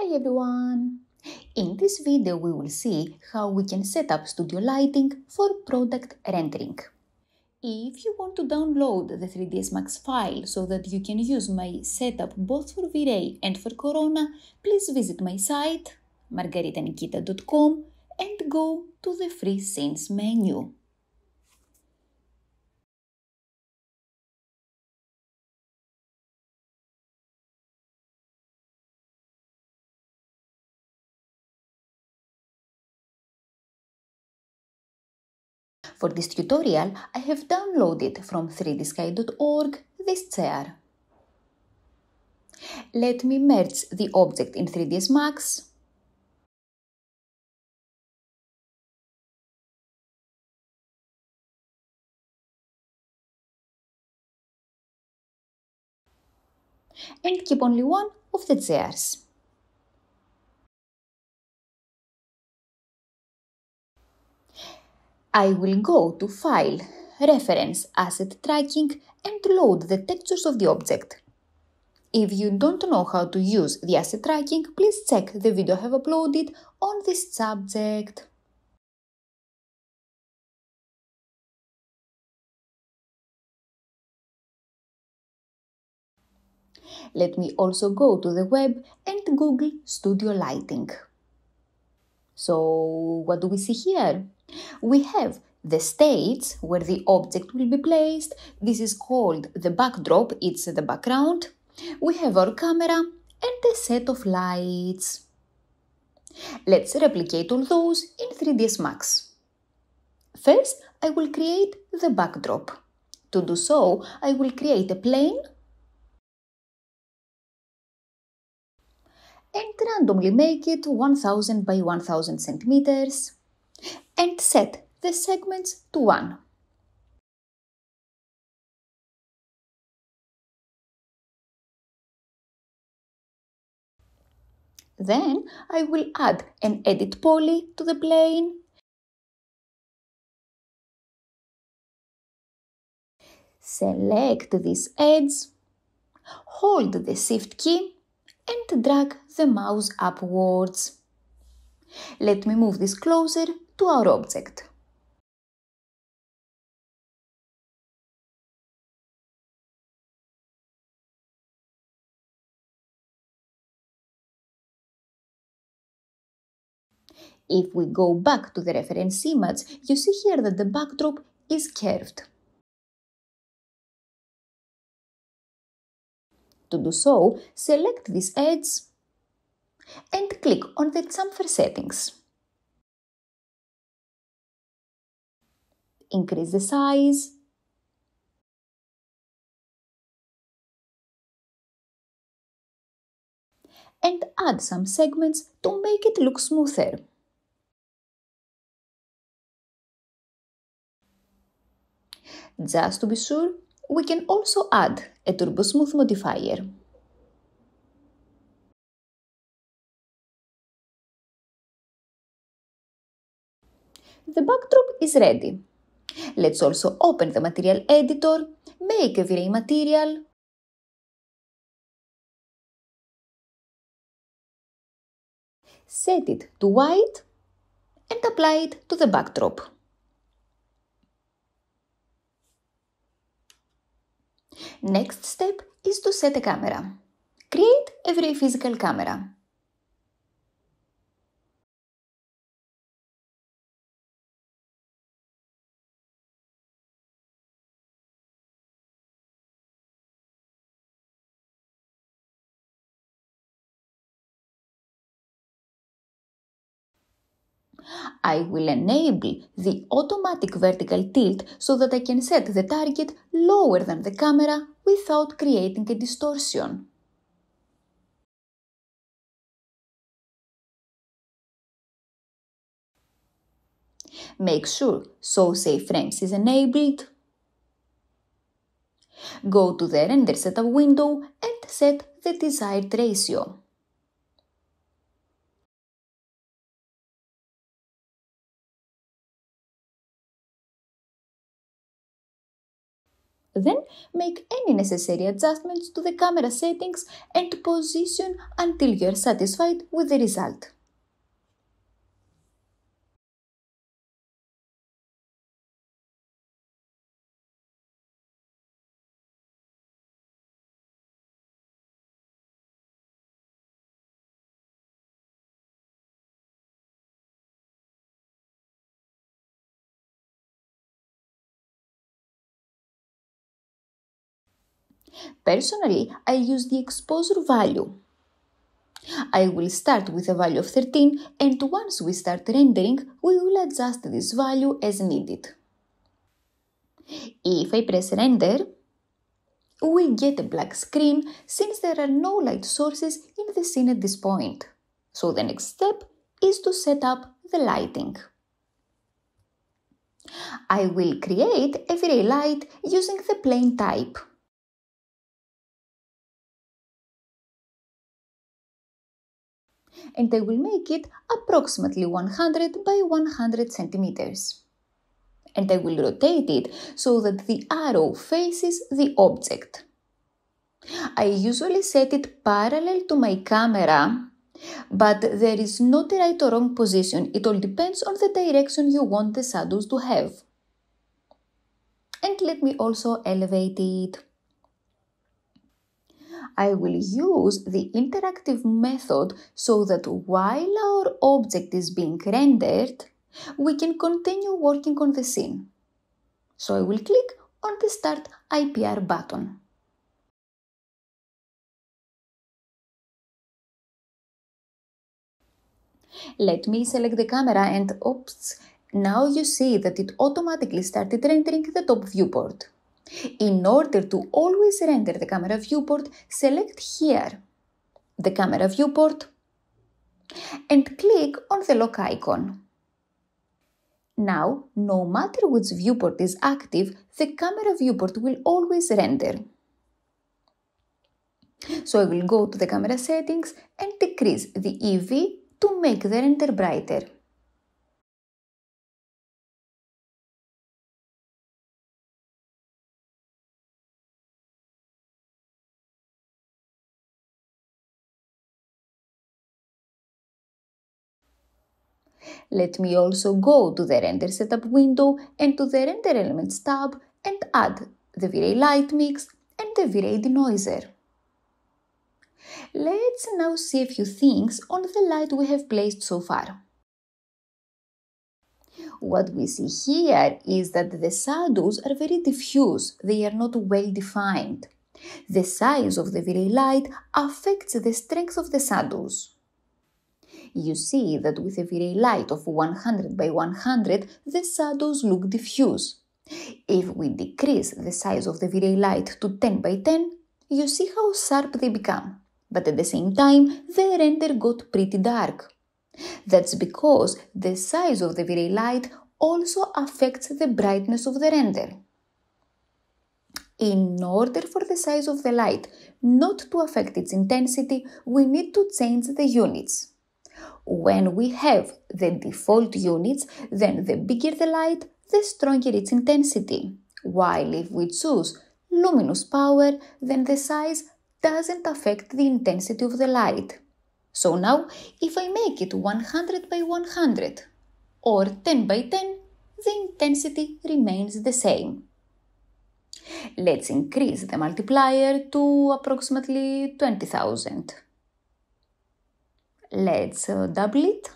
Hi everyone! In this video we will see how we can set up studio lighting for product rendering. If you want to download the 3ds Max file so that you can use my setup both for V-Ray and for Corona, please visit my site margaritanikita.com and go to the free scenes menu. For this tutorial, I have downloaded from 3dsky.org this chair. Let me merge the object in 3ds Max. And keep only one of the chairs. I will go to File, Reference Asset Tracking and load the textures of the object. If you don't know how to use the asset tracking, please check the video I have uploaded on this subject. Let me also go to the web and Google Studio Lighting. So, what do we see here? We have the states where the object will be placed. This is called the backdrop, it's the background. We have our camera and a set of lights. Let's replicate all those in 3ds Max. First, I will create the backdrop. To do so, I will create a plane and randomly make it 1000 by 1000 centimeters and set the segments to 1. Then I will add an edit poly to the plane Select this edge, hold the shift key and drag the mouse upwards. Let me move this closer to our object. If we go back to the reference image, you see here that the backdrop is curved. To do so, select this edge and click on the chamfer settings. Increase the size. And add some segments to make it look smoother. Just to be sure, we can also add a Turbo Smooth modifier. The backdrop is ready. Let's also open the material editor, make a V-Ray material, set it to white and apply it to the backdrop. Next step is to set a camera. Create a V-Ray physical camera. I will enable the automatic vertical tilt so that I can set the target lower than the camera without creating a distortion. Make sure Show Safe Frames is enabled. Go to the Render Setup window and set the desired ratio. Then make any necessary adjustments to the camera settings and position until you are satisfied with the result. Personally, I use the exposure value. I will start with a value of 13 and once we start rendering, we will adjust this value as needed. If I press render, we get a black screen since there are no light sources in the scene at this point. So the next step is to set up the lighting. I will create a V-Ray light using the plane type. And I will make it approximately 100 by 100 centimeters. And I will rotate it so that the arrow faces the object. I usually set it parallel to my camera, but there is not a right or wrong position. It all depends on the direction you want the shadows to have. And let me also elevate it. I will use the interactive method so that while our object is being rendered, we can continue working on the scene. So I will click on the Start IPR button. Let me select the camera and oops, now you see that it automatically started rendering the top viewport. In order to always render the camera viewport, select here the camera viewport and click on the lock icon. Now, no matter which viewport is active, the camera viewport will always render. So I will go to the camera settings and decrease the EV to make the render brighter. Let me also go to the Render Setup window and to the Render Elements tab and add the V-Ray Light Mix and the V-Ray Denoiser. Let's now see a few things on the light we have placed so far. What we see here is that the shadows are very diffuse, they are not well defined. The size of the V-Ray light affects the strength of the shadows you see that with a V-Ray light of 100 by 100, the shadows look diffuse. If we decrease the size of the V-Ray light to 10 by 10, you see how sharp they become. But at the same time, the render got pretty dark. That's because the size of the V-Ray light also affects the brightness of the render. In order for the size of the light not to affect its intensity, we need to change the units. When we have the default units, then the bigger the light, the stronger its intensity. While if we choose luminous power, then the size doesn't affect the intensity of the light. So now, if I make it 100 by 100 or 10 by 10, the intensity remains the same. Let's increase the multiplier to approximately 20,000. Let's double it.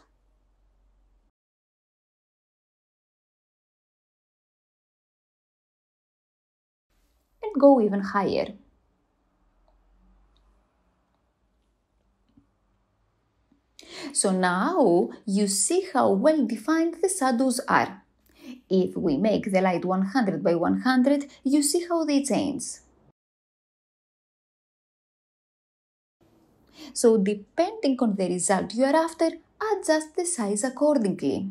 And go even higher. So now you see how well defined the shadows are. If we make the light 100 by 100, you see how they change. So depending on the result you are after, adjust the size accordingly.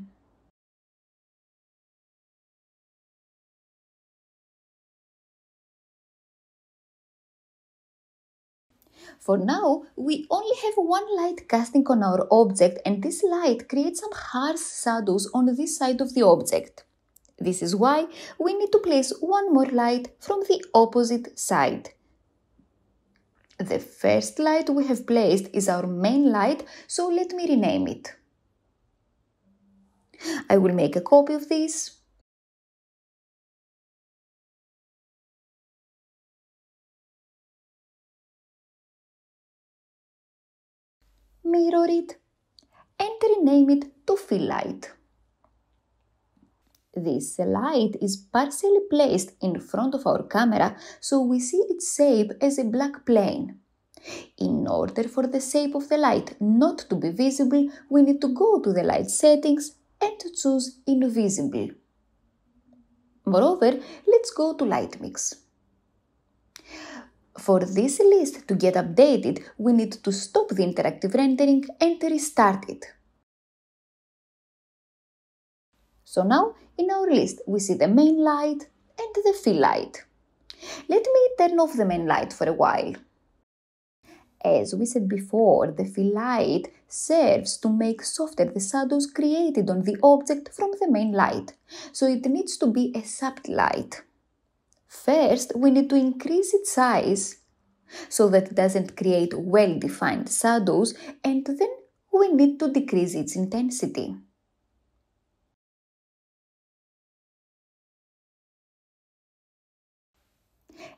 For now, we only have one light casting on our object and this light creates some harsh shadows on this side of the object. This is why we need to place one more light from the opposite side. The first light we have placed is our main light, so let me rename it. I will make a copy of this. Mirror it and rename it to fill light. This light is partially placed in front of our camera so we see its shape as a black plane. In order for the shape of the light not to be visible, we need to go to the light settings and to choose invisible. Moreover, let's go to light mix. For this list to get updated, we need to stop the interactive rendering and restart it. So now in our list we see the main light and the fill light. Let me turn off the main light for a while. As we said before, the fill light serves to make softer the shadows created on the object from the main light, so it needs to be a subtle light. First, we need to increase its size so that it doesn't create well-defined shadows and then we need to decrease its intensity.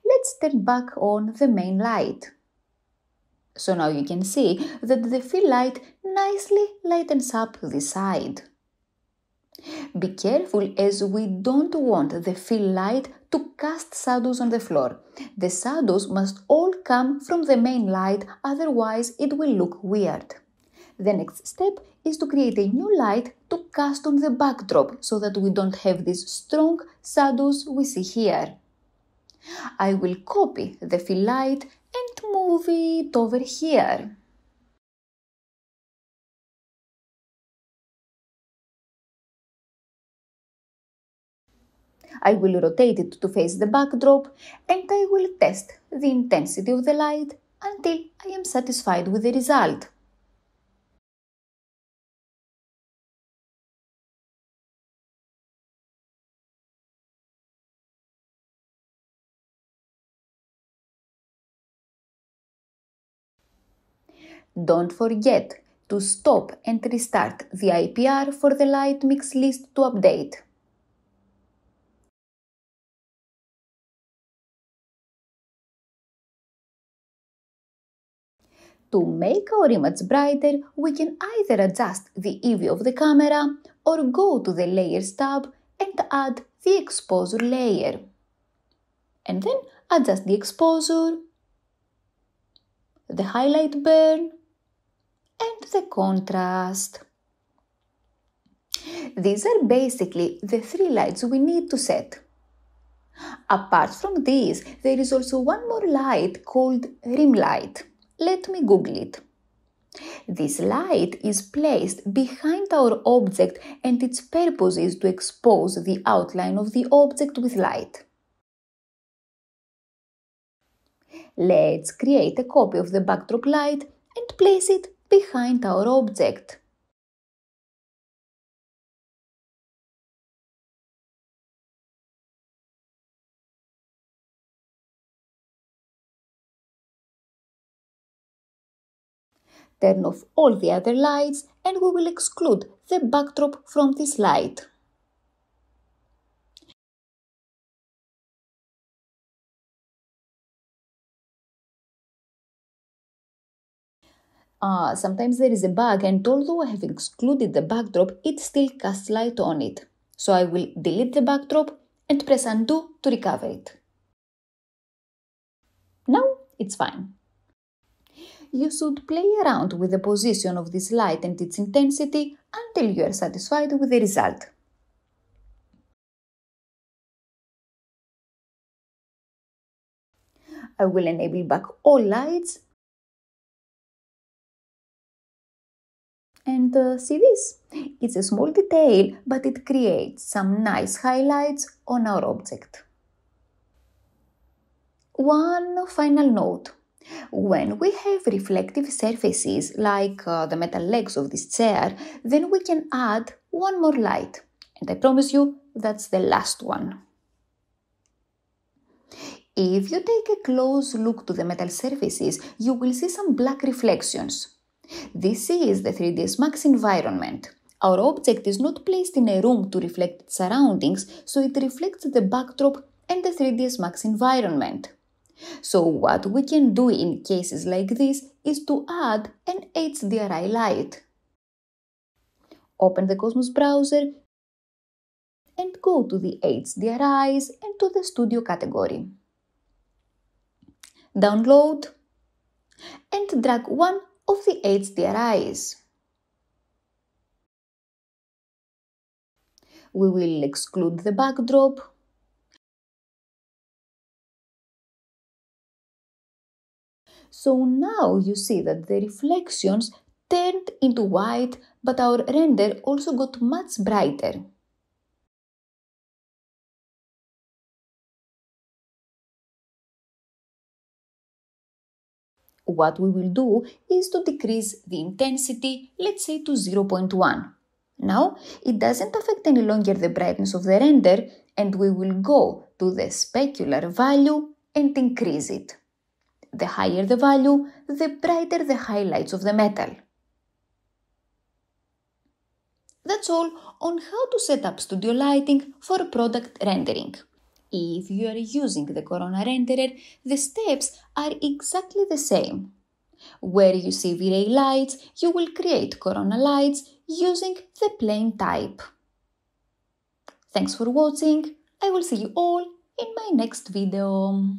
Let's turn back on the main light. So now you can see that the fill light nicely lightens up the side. Be careful as we don't want the fill light to cast shadows on the floor. The shadows must all come from the main light, otherwise it will look weird. The next step is to create a new light to cast on the backdrop so that we don't have these strong shadows we see here. I will copy the fill light and move it over here. I will rotate it to face the backdrop and I will test the intensity of the light until I am satisfied with the result. Don't forget to stop and restart the IPR for the light mix list to update. To make our image brighter, we can either adjust the EV of the camera or go to the Layers tab and add the exposure layer. And then adjust the exposure, the highlight burn, and the contrast. These are basically the three lights we need to set. Apart from these, there is also one more light called rim light. Let me Google it. This light is placed behind our object and its purpose is to expose the outline of the object with light. Let's create a copy of the backdrop light and place it behind our object. Turn off all the other lights and we will exclude the backdrop from this light. Uh, sometimes there is a bug and although I have excluded the backdrop, it still casts light on it. So I will delete the backdrop and press undo to recover it. Now it's fine. You should play around with the position of this light and its intensity until you are satisfied with the result. I will enable back all lights And uh, see this? It's a small detail, but it creates some nice highlights on our object. One final note. When we have reflective surfaces like uh, the metal legs of this chair, then we can add one more light. And I promise you, that's the last one. If you take a close look to the metal surfaces, you will see some black reflections. This is the 3ds Max environment. Our object is not placed in a room to reflect its surroundings, so it reflects the backdrop and the 3ds Max environment. So what we can do in cases like this is to add an HDRI light. Open the Cosmos browser and go to the HDRIs and to the Studio category download, and drag one of the HDRIs. We will exclude the backdrop. So now you see that the reflections turned into white, but our render also got much brighter. What we will do is to decrease the intensity, let's say to 0.1. Now, it doesn't affect any longer the brightness of the render and we will go to the specular value and increase it. The higher the value, the brighter the highlights of the metal. That's all on how to set up studio lighting for product rendering. If you are using the Corona renderer, the steps are exactly the same. Where you see V-Ray lights, you will create Corona lights using the plane type. Thanks for watching. I will see you all in my next video.